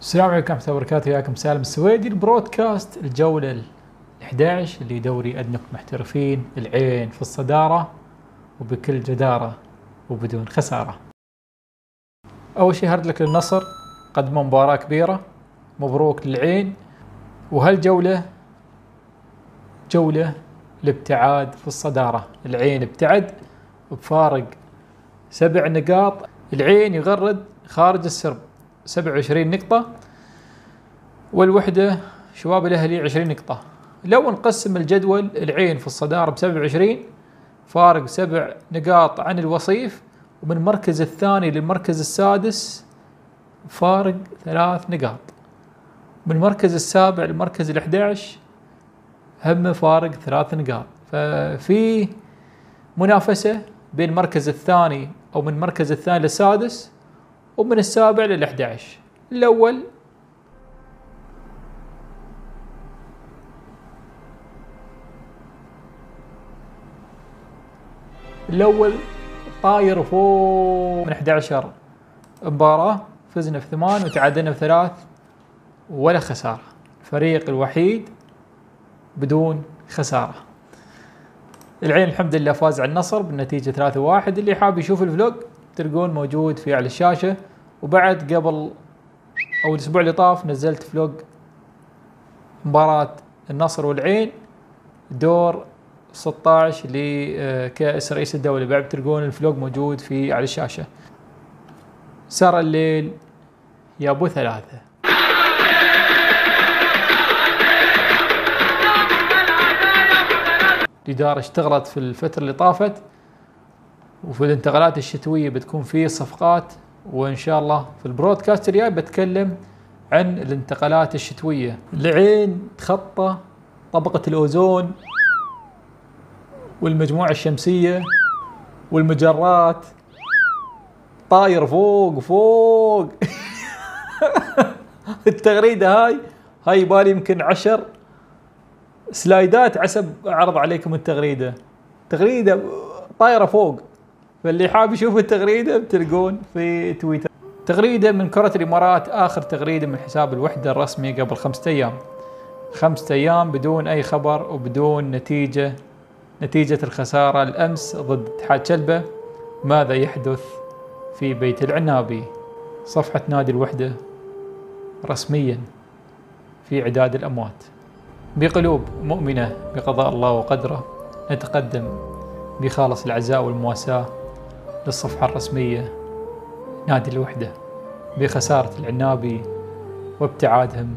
السلام عليكم ورحمة الله وبركاته. وياكم سالم السويدي. البرودكاست الجولة ال 11 اللي دوري أدنى محترفين العين في الصدارة وبكل جدارة وبدون خسارة. أول شيء هارد لك للنصر. قدموا مباراة كبيرة. مبروك للعين. وهالجولة جولة الابتعاد في الصدارة. العين ابتعد بفارق سبع نقاط. العين يغرد خارج السرب. 27 نقطة والوحدة شباب الأهلي 20 نقطة. لو نقسم الجدول العين في الصدارة ب 27 فارق سبع نقاط عن الوصيف ومن المركز الثاني للمركز السادس فارق ثلاث نقاط. من المركز السابع للمركز ال 11 هم فارق ثلاث نقاط. ففي منافسة بين المركز الثاني أو من المركز الثاني للسادس ومن السابع لل 11 الأول. الأول. طاير فوق. من 11 مباراة. فزنا في ثمان وتعادلنا في ثلاث ولا خسارة. الفريق الوحيد بدون خسارة. العين الحمد لله فاز على النصر بالنتيجة 3-1 اللي حاب يشوف ال vlog تلقون موجود في على الشاشة. وبعد قبل أو الأسبوع اللي طاف نزلت vlog مباراة النصر والعين. دور 16 لكأس رئيس الدولة. بعد تلقون ال vlog موجود في على الشاشة. سار الليل يا أبو ثلاثة. الإدارة اشتغلت في الفترة اللي طافت. وفي الانتقالات الشتوية بتكون في صفقات وإن شاء الله في البرودكاست الجاي بتكلم عن الانتقالات الشتوية. العين تخطى طبقة الأوزون والمجموعة الشمسية والمجرات. طاير فوق فوق. التغريدة هاي هاي بالي يمكن عشر سلايدات عسب أعرض عليكم التغريدة. تغريدة طايرة فوق. فاللي حاب يشوف التغريدة بتلقون في تويتر. تغريدة من كرة الإمارات آخر تغريدة من حساب الوحدة الرسمي قبل خمسة أيام. خمسة أيام بدون أي خبر وبدون نتيجة نتيجة الخسارة الأمس ضد اتحاد شلبة. ماذا يحدث في بيت العنابي؟ صفحة نادي الوحدة رسميا في عداد الأموات. بقلوب مؤمنة بقضاء الله وقدره نتقدم بخالص العزاء والمواساة. للصفحة الرسمية. نادي الوحدة. بخسارة العنابي وابتعادهم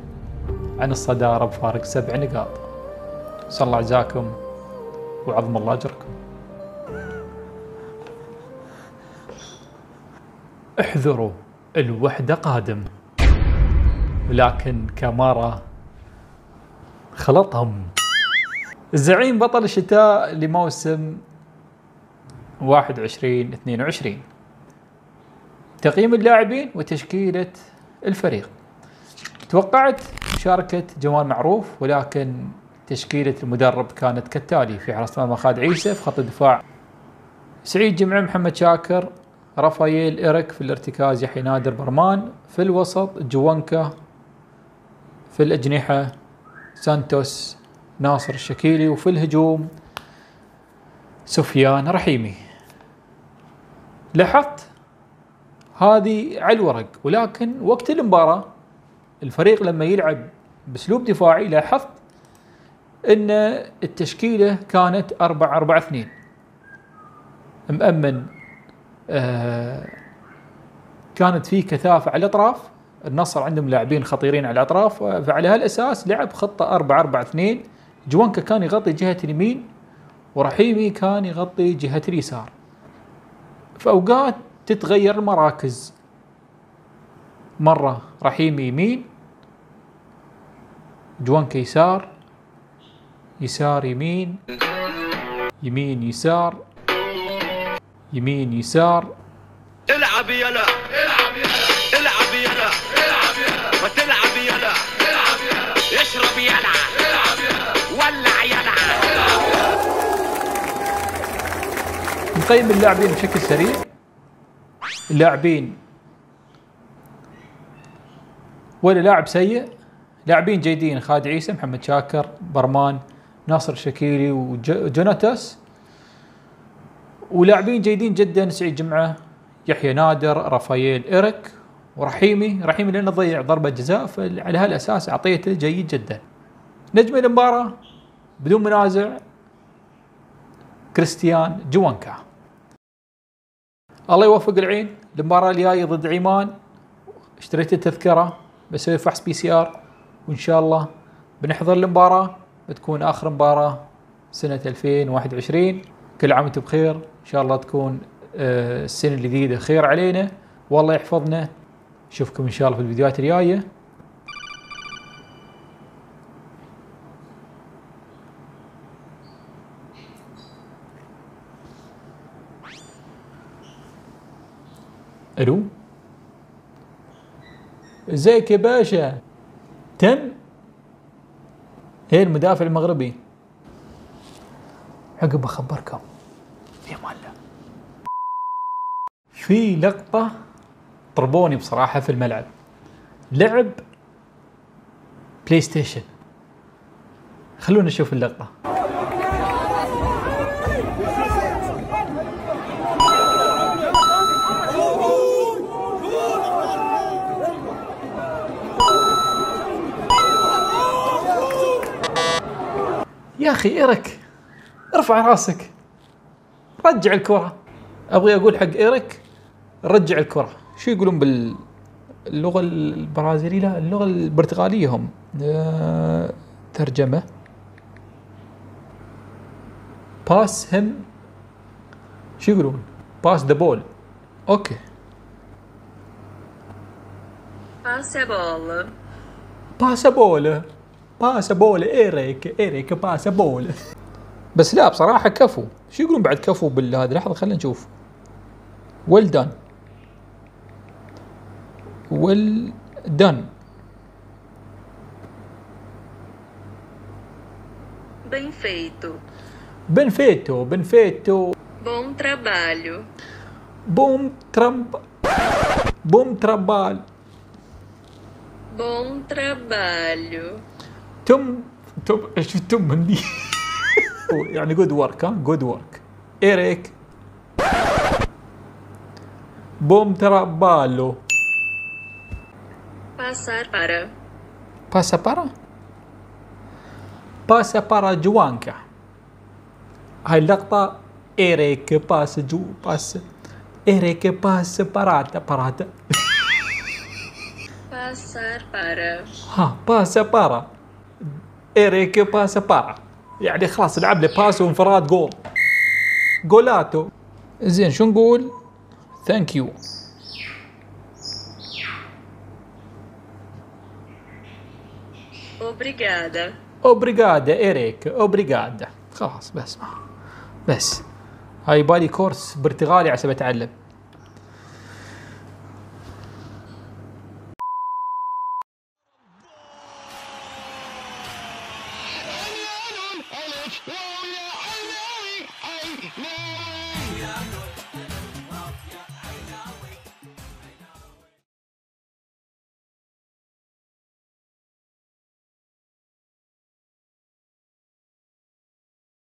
عن الصدارة بفارق سبع نقاط. صلى عزاكم وعظم الله أجركم. احذروا الوحدة قادم. ولكن كامارا خلطهم. الزعيم بطل الشتاء لموسم 21 22 تقييم اللاعبين وتشكيلة الفريق. توقعت مشاركة جمال معروف ولكن تشكيلة المدرب كانت كالتالي. في حراسة المرمى خالد عيسى في خط الدفاع سعيد جمعة محمد شاكر رافائيل إيريك في الارتكاز يحيى نادر برمان في الوسط جوانكا في الأجنحة سانتوس ناصر الشكيلي وفي الهجوم سفيان رحيمي. لاحظت هذه على الورق. ولكن وقت المباراة الفريق لما يلعب بأسلوب دفاعي لاحظت إن التشكيلة كانت 4 4 2 مأمن آه كانت في كثافة على الأطراف. النصر عندهم لاعبين خطيرين على الأطراف. فعلى هالأساس لعب خطة 4 4 2 جوانكا كان يغطي جهة اليمين ورحيمي كان يغطي جهة اليسار. في أوقات تتغير المراكز. مرة رحيمي يمين جوانكا يسار يسار يمين يمين يسار يمين يسار. العب يلا العب يلا العب يلا العب يلا ما تلعب يلا العب يلا اشرب يلا. نقيم اللاعبين بشكل سريع. اللاعبين. ولا لاعب سيء. لاعبين جيدين خالد عيسى محمد شاكر برمان ناصر شكيري وجوناتاس ولاعبين جيدين جدا سعيد جمعة يحيى نادر رافائيل إيريك ورحيمي. رحيمي لأنه ضيع ضربة جزاء فعلى هالأساس أعطيته جيد جدا. نجم المباراة بدون منازع كريستيان جوانكا. الله يوفق العين. المباراة الجاية ضد عجمان. اشتريت التذكرة بسوي فحص PCR وإن شاء الله بنحضر المباراة. بتكون آخر مباراة سنة 2021 كل عام وأنتم بخير. إن شاء الله تكون آه، السنة الجديدة خير علينا. والله يحفظنا. اشوفكم إن شاء الله في الفيديوهات الجاية. ألو ازيك يا باشا. تم. هي المدافع المغربي. عقب أخبركم. في أمان الله في لقطة طربوني بصراحة في الملعب. لعب بلاي ستيشن خلونا نشوف اللقطة. أخي ايرك ارفع رأسك. رجع الكرة. أبغي أقول حق ايرك رجع الكرة. شو يقولون بال اللغة البرازيلية؟ لا اللغة البرتغالية هم. آه، ترجمة. pass هم شو يقولون؟ pass the ball okay. A bola. passa bola passa bola إيريك إيريك passa bola بس لا بصراحة كفو. شو يقولون بعد كفو بالهذا لحظة خلينا نشوف. well done well done Bem feito. bem feito bem feito Bom trabalho. bom trab bom trabalho Bom trabalho. تم تم إيش تم من دي يعني good work ها؟ good work إيريك. bom trabalho Passar para. passa para؟ passa para جوانكا. هاي اللقطة. إيريك باس جو باس إيريك باس باراتا باراتا Passar para. ها باسا بارا. ايريك باسا بارا يعني خلاص لعب لي باس وانفراد جول. جولاتو. زين شو نقول؟ ثانك يو Obrigada. اوبريغادا ايريك اوبريغادا خلاص بس. بس. هاي بالي كورس برتغالي عشان اتعلم Whoa!